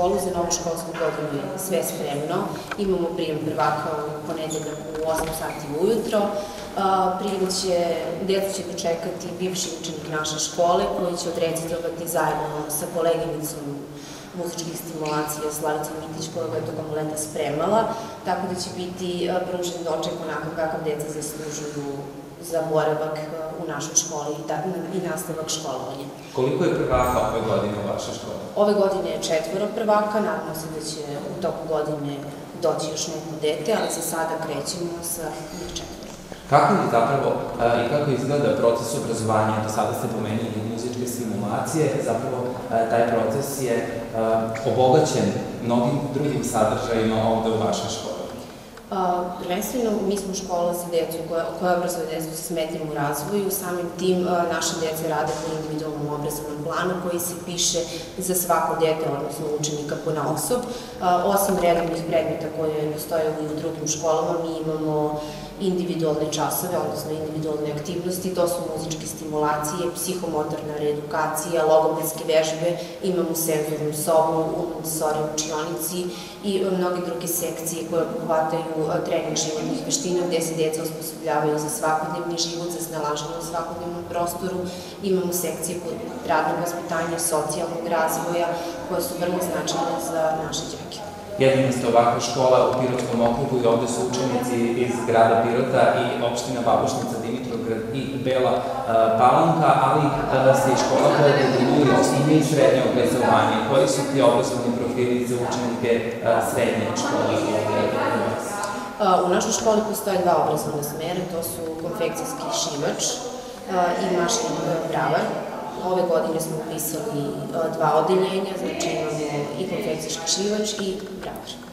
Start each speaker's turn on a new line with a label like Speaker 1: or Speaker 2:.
Speaker 1: školu za novu školsku godinu je sve spremno. Imamo prijem prvaka u ponedeljak u 8 sati ujutro. Prijem će, djeca će dočekati bivši učenik naše škole koji će odrecitovati zajedno sa koleginicom muzičkih stimulacija Slavica Mitić koja je tokom leta spremala, tako da će biti pružen doček onako kakav deca zaslužuju za boravak u našoj školi i, da, i nastavak školovanja.
Speaker 2: Koliko je prvaka ove godine u vašoj školi?
Speaker 1: Ove godine je četvoro prvaka, nadamo se da će u toku godine doći još neko dete, ali za sada krećemo sa njih četvoro.
Speaker 2: Kako je zapravo i kako izgleda proces obrazovanja? Do sada ste pomenuli muzičke simulacije, zapravo taj proces je obogaćen mnogim drugim sadržajima ovde u vašoj školi.
Speaker 1: Prvenstveno, mi smo škola za decu koja, koja obrazuje decu sa smetnjom u razvoju, samim tim naše dece rade po individualnom obrazovnom planu koji se piše za svako dete, odnosno učenika po na osob. Osim redovnih predmeta koje postoje u drugim školama, mi imamo individualne časove, odnosno individualne aktivnosti, to su muzičke stimulacije, psihomotorna reedukacija, logopedske vežbe, imamo senzornu sobu Montessori učionici i mnoge druge sekcije koje obuhvataju trening životnih veština gde se deca osposobljavaju za svakodnevni život, za snalaženje u svakodnevnom prostoru. Imamo sekcije kod radnog vaspitanja, socijalnog razvoja, koje su vrlo značajne za naše djeke.
Speaker 2: Jedina ste ovakva škola u Pirotskom okrugu i ovde su učenici iz grada Pirota i opština Babušnica, Dimitrovgrad i Bela Palanka, ali ste i škola koja delinuje osnovne i srednje obrazovanje. Koji su ti obrazovni profili za učenike srednje škole
Speaker 1: U našoj školi postoje dva obrazovna smera, to su konfekcijski šivač i mašin bravar. Ove godine smo upisali dva odeljenja, znači i konfekcijski šivač i bravar.